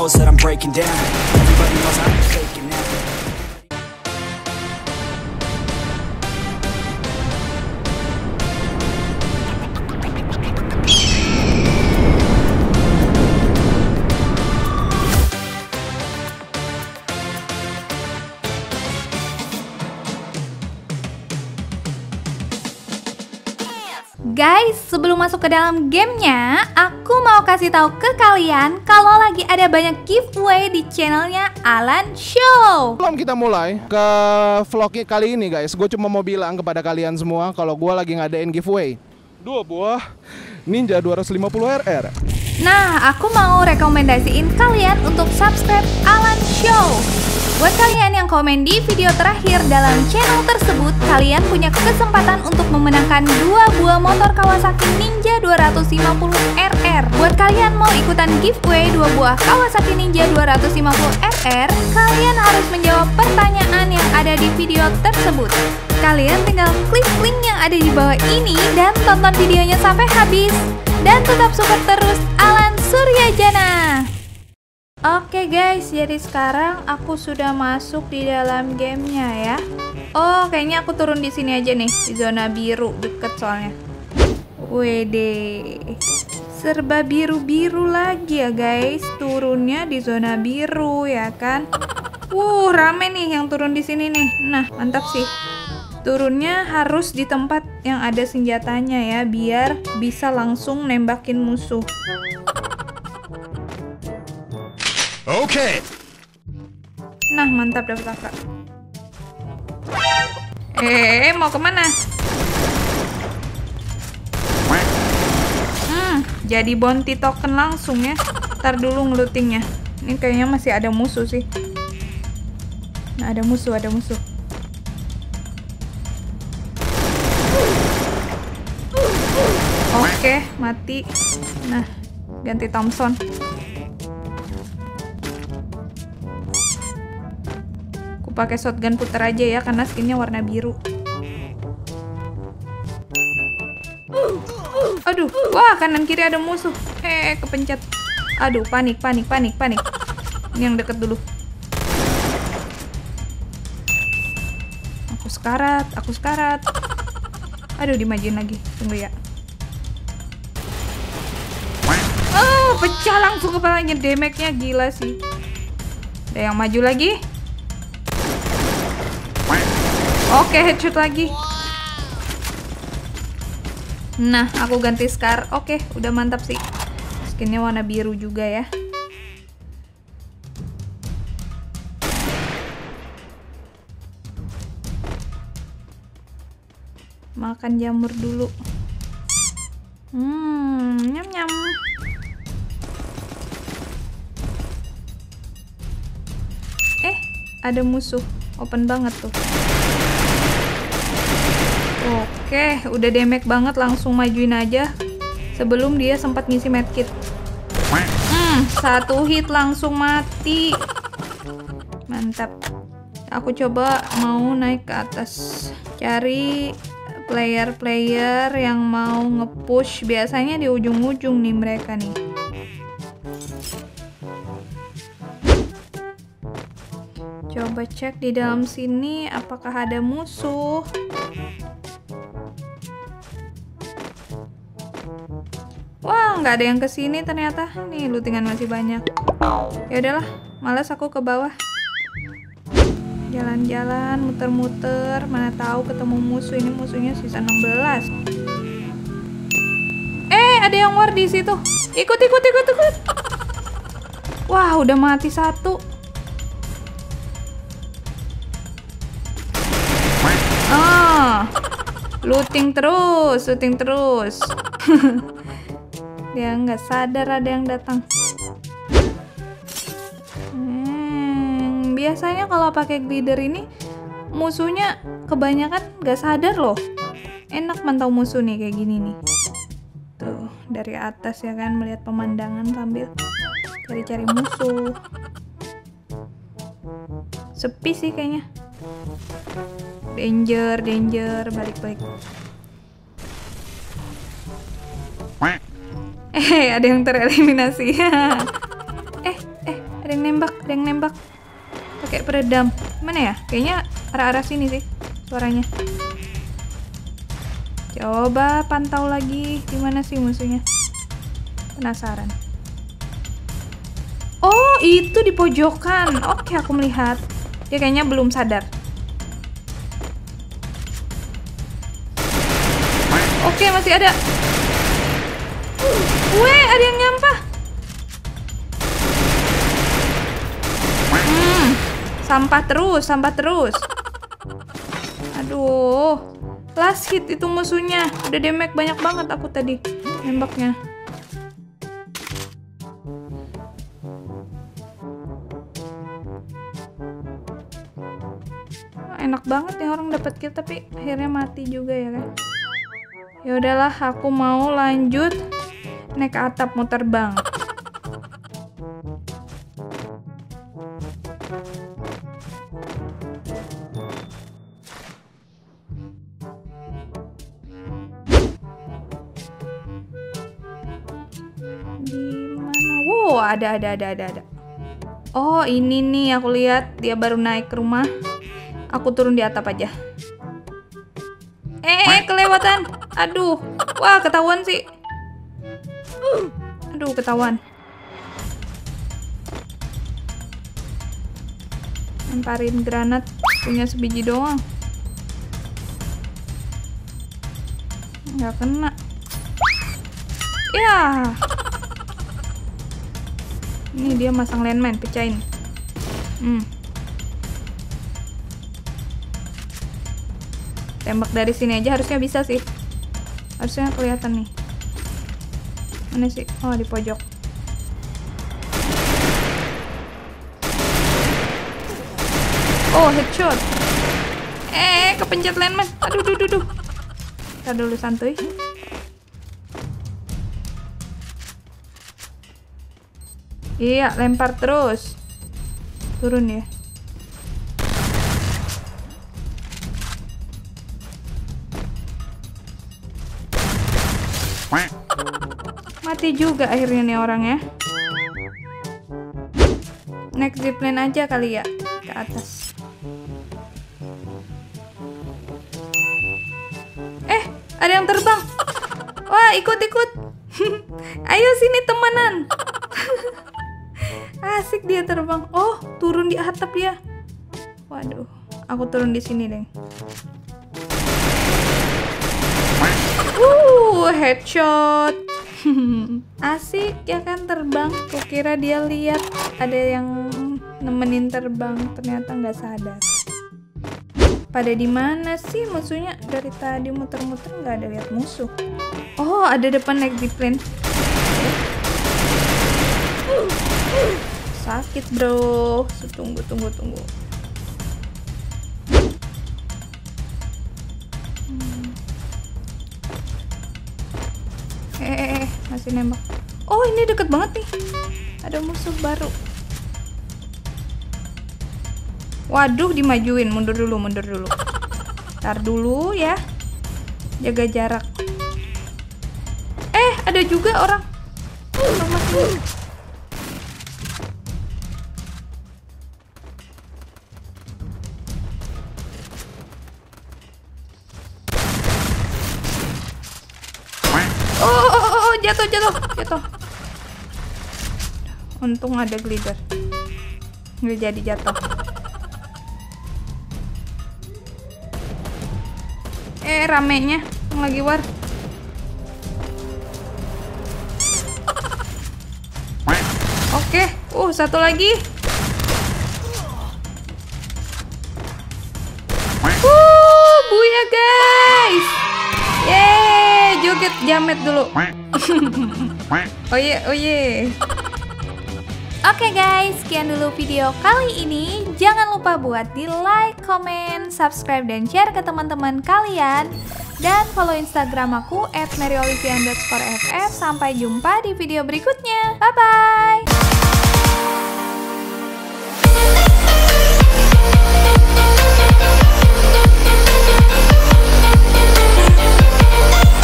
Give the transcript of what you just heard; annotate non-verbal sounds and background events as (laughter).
Knows that I'm breaking down. Everybody knows I Guys, sebelum masuk ke dalam gamenya, aku mau kasih tahu ke kalian kalau lagi ada banyak giveaway di channelnya Alan Show. Sebelum kita mulai ke vlog kali ini guys, gue cuma mau bilang kepada kalian semua kalau gue lagi ngadain giveaway dua buah Ninja 250 RR. Nah, aku mau rekomendasiin kalian untuk subscribe Alan Show. Buat kalian yang komen di video terakhir dalam channel tersebut, kalian punya kesempatan untuk memenangkan dua buah motor Kawasaki Ninja 250 RR. Buat kalian mau ikutan giveaway dua buah Kawasaki Ninja 250 RR, kalian harus menjawab pertanyaan yang ada di video tersebut. Kalian tinggal klik link yang ada di bawah ini dan tonton videonya sampai habis. Dan tetap support terus Alan Suryajana. Oke guys, jadi sekarang aku sudah masuk di dalam gamenya ya. Oh, kayaknya aku turun di sini aja nih, di zona biru deket soalnya. Wede, serba biru-biru lagi ya guys, turunnya di zona biru ya kan. Wuh, rame nih yang turun di sini nih. Nah, mantap sih. Turunnya harus di tempat yang ada senjatanya ya, biar bisa langsung nembakin musuh. Okay. Nah, mantap dapat kakak. Eh, mau ke mana? Hmm, jadi bounty token langsung ya. Ntar dulu ngelutingnya. Ini kayaknya masih ada musuh sih. Nah, ada musuh, ada musuh. Oke, mati. Nah, ganti Thompson. Pakai shotgun puter aja ya karena skinnya warna biru. Aduh, wah kanan kiri ada musuh. Eh, kepencet. Aduh, panik, panik, panik, panik. Ini yang deket dulu. Aku sekarat, aku sekarat. Aduh, dimajuin lagi. Tunggu ya. Oh, pecah langsung kepalanya. Damage-nya gila sih. Ada yang maju lagi. Oke, headshot lagi. Nah, aku ganti Scar. Oke, udah mantap sih. Skinnya warna biru juga ya. Makan jamur dulu. Hmm, nyam nyam. Eh, ada musuh. Open banget tuh. Oke, udah damage banget langsung majuin aja sebelum dia sempat ngisi medkit. Hmm, satu hit langsung mati. Mantap. Aku coba mau naik ke atas. Cari player-player yang mau nge-push. Biasanya di ujung-ujung nih mereka nih. Coba cek di dalam sini apakah ada musuh. Wah, nggak ada yang ke sini ternyata. Nih, lootingan masih banyak. Ya udahlah, malas aku ke bawah. Jalan-jalan, muter-muter, mana tahu ketemu musuh. Ini musuhnya sisa 16. Eh, ada yang war di situ. Ikut, ikut, ikut, ikut. Wah, udah mati satu. Ah, looting terus, looting terus. (laughs) Dia nggak sadar ada yang datang. Hmm, biasanya kalau pakai glider ini musuhnya kebanyakan nggak sadar loh. Enak mantau musuh nih kayak gini nih. Tuh dari atas ya kan melihat pemandangan sambil cari-cari musuh. Sepi sih kayaknya. Danger, danger, balik-balik. Eh, ada yang tereliminasi. (laughs) eh, Ada yang nembak pakai peredam. Mana ya? Kayaknya arah-arah sini sih suaranya. Coba pantau lagi di mana sih musuhnya. Penasaran. Oh, itu di pojokan. Oke, aku melihat. Dia kayaknya belum sadar. Oke, masih ada. Weh, ada yang nyampah. Hmm, sampah terus, sampah terus. Aduh, last hit itu musuhnya. Udah damage banyak banget aku tadi nembaknya. Enak banget ya orang dapat kill tapi akhirnya mati juga ya kan. Ya udahlah, aku mau lanjut naik ke atap mau terbang. Wow, ada ada ada ada ada. Oh, ini nih aku lihat dia baru naik ke rumah. Aku turun di atap aja. Eh, kelewatan. Aduh. Wah, ketahuan sih. Aduh, ketahuan. Lemparin granat punya sebiji doang. Nggak kena. Ya. Ini dia masang landmine, pecahin. Hmm. Tembak dari sini aja harusnya bisa sih. Harusnya kelihatan nih. Mana sih? Oh, di pojok. Oh, headshot. Eh, kepencet landmine. Aduh, duh, duh, duh. Kita dulu santuy. Iya, lempar terus. Turun ya. Mati juga akhirnya nih orang ya. Next zipline aja kali ya ke atas. Eh, ada yang terbang. Wah, ikut-ikut. (laughs) Ayo sini temenan. (laughs) Asik dia terbang. Oh, turun di atap ya. Waduh, aku turun di sini deh. Uh, headshot. (laughs) Asik ya kan terbang. Kukira dia lihat ada yang nemenin terbang, ternyata nggak sadar. Pada di mana sih musuhnya? Dari tadi muter-muter nggak ada lihat musuh. Oh, ada depan naik di plane. Sakit bro. Tunggu, tunggu, tunggu. Masih nembak. Oh, ini deket banget nih. Ada musuh baru. Waduh, dimajuin. Mundur dulu, mundur dulu. Ntar dulu ya. Jaga jarak. Eh, ada juga orang. Oh, jatuh, jatuh, jatuh. Untung ada glider. Nggak jadi jatuh. Eh, ramenya lagi war. Oke, uh satu lagi. Joget jamet dulu. (laughs) oh ye, oh ye. Oke guys, sekian dulu video kali ini. Jangan lupa buat di like, comment, subscribe, dan share ke teman-teman kalian. Dan follow Instagram aku at Sampai jumpa di video berikutnya. Bye-bye!